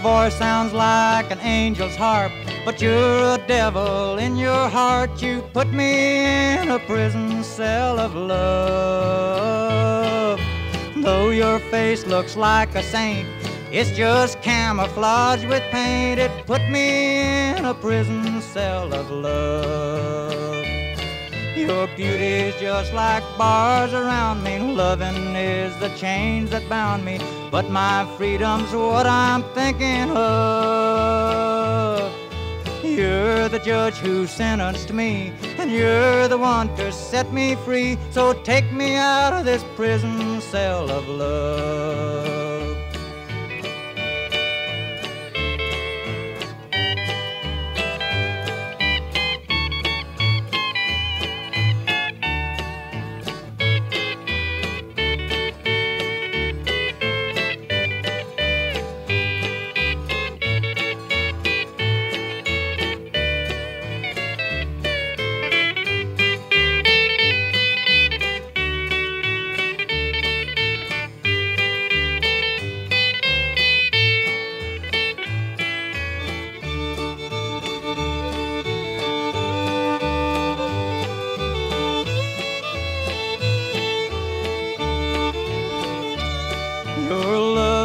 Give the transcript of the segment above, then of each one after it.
voice sounds like an angel's harp, but you're a devil in your heart. You put me in a prison cell of love. Though your face looks like a saint, it's just camouflage with paint. It put me in a prison cell of love. Your beauty's just like bars around me. Loving is the chains that bound me. But my freedom's what I'm thinking of. You're the judge who sentenced me, and you're the one to set me free. So take me out of this prison cell of love.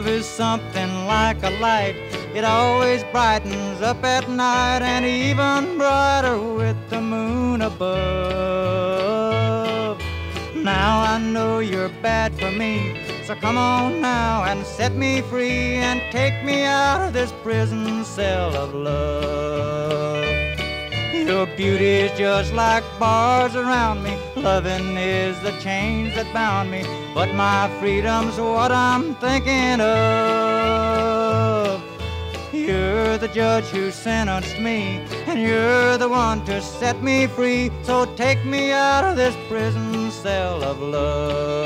Something like a light. It always brightens up at night and even brighter with the moon above. Now I know you're bad for me, so come on now and set me free and take me out of this prison cell of love. Your beauty's just like bars around me. Loving is the chains that bound me. But my freedom's what I'm thinking of. You're the judge who sentenced me, and you're the one to set me free. So take me out of this prison cell of love.